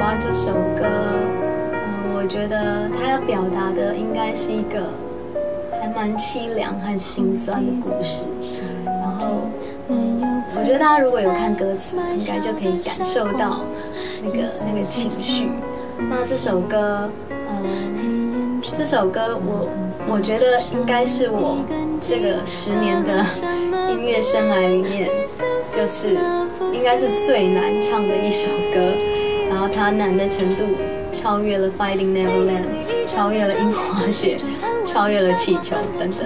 瓜》这首歌，嗯，我觉得它要表达的应该是一个还蛮凄凉和心酸的故事。然后，嗯，我觉得大家如果有看歌词，应该就可以感受到那个那个情绪。那这首歌，嗯，这首歌我我觉得应该是我这个十年的音乐生涯里面，就是应该是最难唱的一首歌。然后它难的程度超越了《Fighting Neverland》，超越了《樱花雪》，超越了《气球》等等。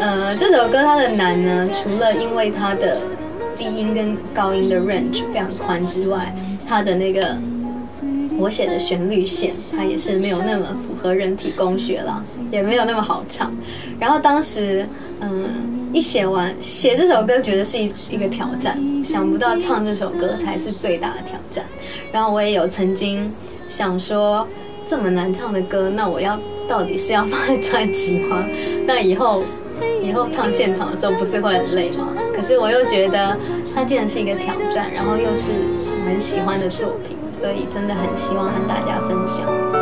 呃，这首歌它的难呢，除了因为它的低音跟高音的 range 非常宽之外，它的那个。我写的旋律线，它也是没有那么符合人体工学了，也没有那么好唱。然后当时，嗯，一写完写这首歌，觉得是一一个挑战，想不到唱这首歌才是最大的挑战。然后我也有曾经想说，这么难唱的歌，那我要到底是要放在专辑吗？那以后以后唱现场的时候不是会很累吗？可是我又觉得，它既然是一个挑战，然后又是很喜欢的作品。所以真的很希望和大家分享。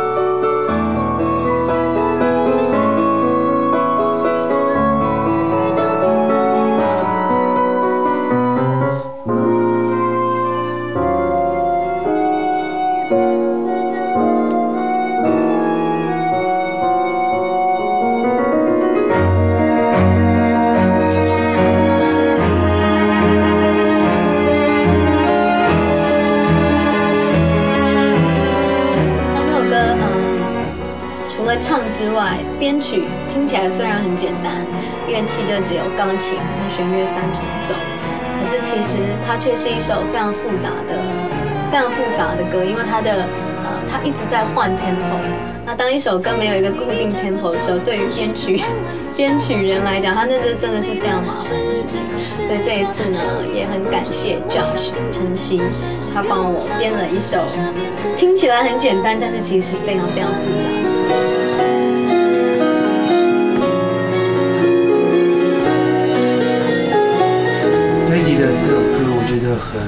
编曲听起来虽然很简单，乐器就只有钢琴和弦乐三重奏，可是其实它却是一首非常复杂的、非常复杂的歌，因为它的呃，它一直在换 tempo。那当一首歌没有一个固定 tempo 的时候，对于编曲编曲人来讲，他那是真的是非常麻烦的事情。所以这一次呢，也很感谢 Josh 晨曦，他帮我编了一首听起来很简单，但是其实非常非常复杂。这首歌我觉得很，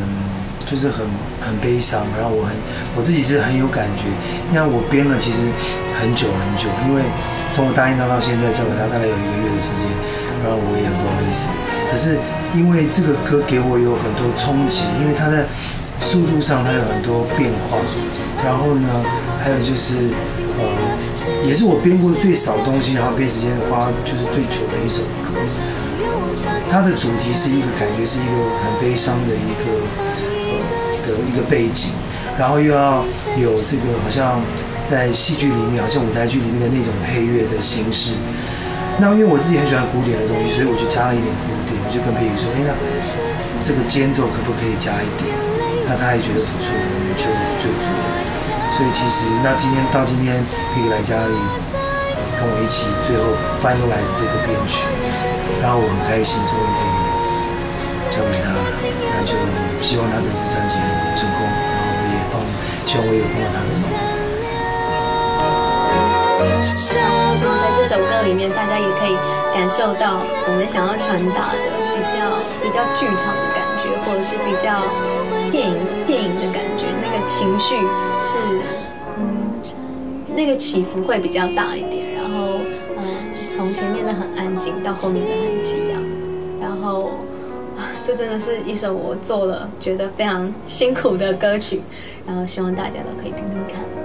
就是很很悲伤，然后我很我自己是很有感觉。因为我编了其实很久很久，因为从我答应他到现在交给他大概有一个月的时间，然后我也很不好意思。可是因为这个歌给我有很多冲击，因为他在速度上它有很多变化，然后呢，还有就是呃，也是我编过最少东西，然后编时间花就是最久的一首歌。它的主题是一个感觉是一个很悲伤的一个呃的一个背景，然后又要有这个好像在戏剧里面，好像舞台剧里面的那种配乐的形式。那因为我自己很喜欢古典的东西，所以我就加了一点古典。我就跟佩仪说：“哎，那这个间奏可不可以加一点？”那他也觉得不错，我们就就做。所以其实那今天到今天可以来家里跟我一起，最后 finalize 这个编曲。然后我很开心，终于可以交给他了。那就希望他这次专辑成功，然后我也帮，希望我也帮了他的忙。那希望在这首歌里面，大家也可以感受到我们想要传达的比较比较剧场的感觉，或者是比较电影电影的感觉。那个情绪是，嗯，那个起伏会比较大一点。然后，嗯，从前面的很安静到后面的很激昂。然后，这真的是一首我做了觉得非常辛苦的歌曲，然后希望大家都可以听听看。